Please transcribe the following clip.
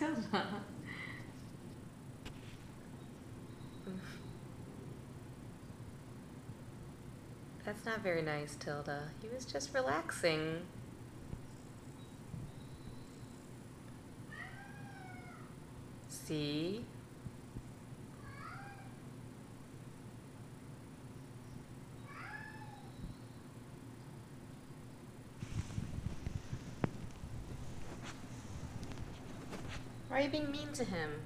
That's not very nice, Tilda. He was just relaxing. See? Why are you being mean to him?